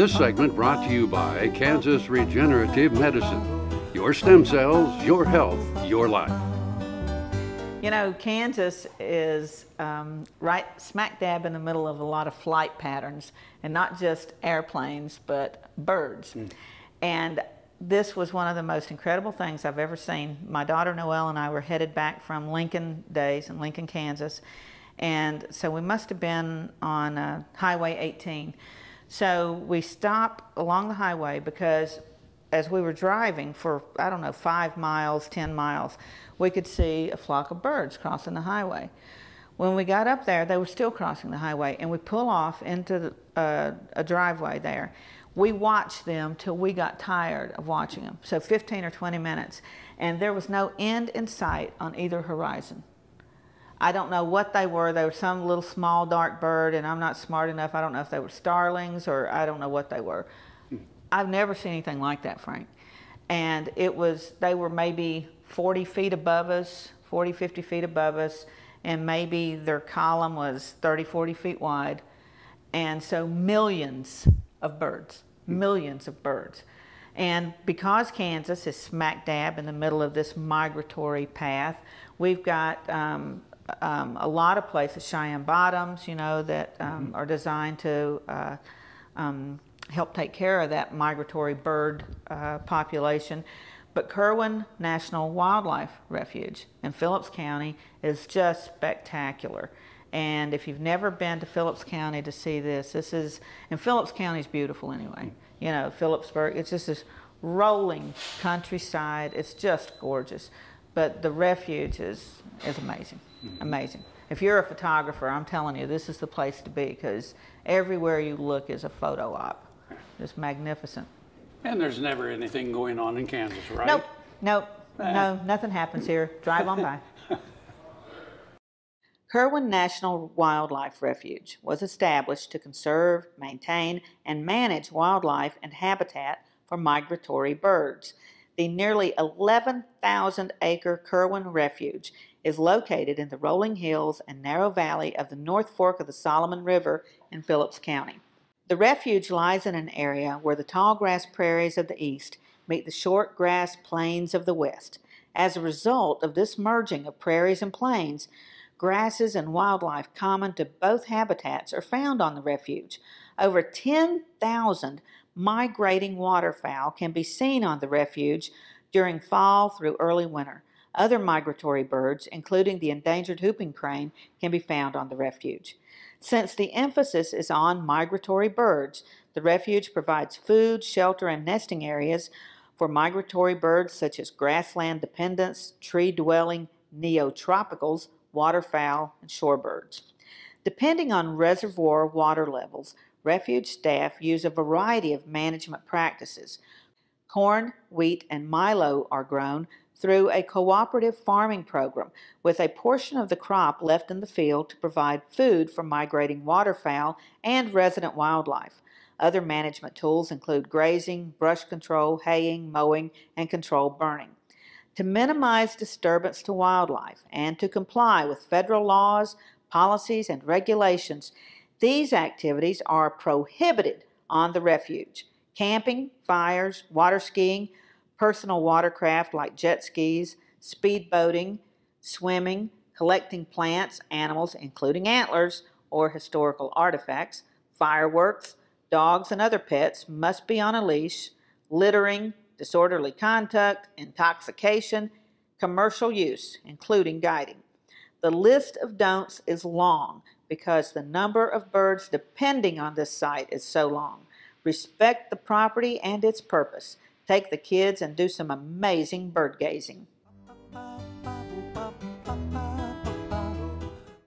This segment brought to you by Kansas Regenerative Medicine. Your stem cells, your health, your life. You know, Kansas is um, right smack dab in the middle of a lot of flight patterns, and not just airplanes, but birds. Mm. And this was one of the most incredible things I've ever seen. My daughter Noel and I were headed back from Lincoln days in Lincoln, Kansas. And so we must have been on uh, Highway 18. So we stopped along the highway because as we were driving for, I don't know, five miles, 10 miles, we could see a flock of birds crossing the highway. When we got up there, they were still crossing the highway, and we pull off into the, uh, a driveway there. We watched them till we got tired of watching them, so 15 or 20 minutes, and there was no end in sight on either horizon. I don't know what they were. They were some little small dark bird, and I'm not smart enough. I don't know if they were starlings or I don't know what they were. I've never seen anything like that, Frank. And it was, they were maybe 40 feet above us, 40, 50 feet above us, and maybe their column was 30, 40 feet wide. And so millions of birds, millions of birds. And because Kansas is smack dab in the middle of this migratory path, we've got um, um, a lot of places, Cheyenne Bottoms, you know, that um, mm-hmm. are designed to uh, um, help take care of that migratory bird uh, population. But Kirwin National Wildlife Refuge in Phillips County is just spectacular. And if you've never been to Phillips County to see this, this is, and Phillips County is beautiful anyway. You know, Phillipsburg, it's just this rolling countryside. It's just gorgeous. But the refuge is, is amazing, mm-hmm. Amazing. If you're a photographer, I'm telling you, this is the place to be because everywhere you look is a photo op. Just magnificent. And there's never anything going on in Kansas, right? Nope, nope, eh. no, nothing happens here. Drive on by. Kirwin National Wildlife Refuge was established to conserve, maintain, and manage wildlife and habitat for migratory birds. The nearly 11,000 acre Kirwin Refuge is located in the rolling hills and narrow valley of the North Fork of the Solomon River in Phillips County. The refuge lies in an area where the tall grass prairies of the east meet the short grass plains of the west. As a result of this merging of prairies and plains, grasses and wildlife common to both habitats are found on the refuge. Over 10,000 migrating waterfowl can be seen on the refuge during fall through early winter. Other migratory birds, including the endangered whooping crane, can be found on the refuge. Since the emphasis is on migratory birds, the refuge provides food, shelter, and nesting areas for migratory birds such as grassland dependents, tree-dwelling neotropicals, waterfowl, and shorebirds. Depending on reservoir water levels, refuge staff use a variety of management practices. Corn, wheat, and milo are grown through a cooperative farming program with a portion of the crop left in the field to provide food for migrating waterfowl and resident wildlife. Other management tools include grazing, brush control, haying, mowing, and controlled burning. To minimize disturbance to wildlife and to comply with federal laws, policies, and regulations, these activities are prohibited on the refuge. Camping, fires, water skiing, personal watercraft like jet skis, speed boating, swimming, collecting plants, animals, including antlers or historical artifacts, fireworks, dogs, and other pets must be on a leash, littering, disorderly conduct, intoxication, commercial use, including guiding. The list of don'ts is long because the number of birds depending on this site is so long. Respect the property and its purpose. Take the kids and do some amazing bird gazing.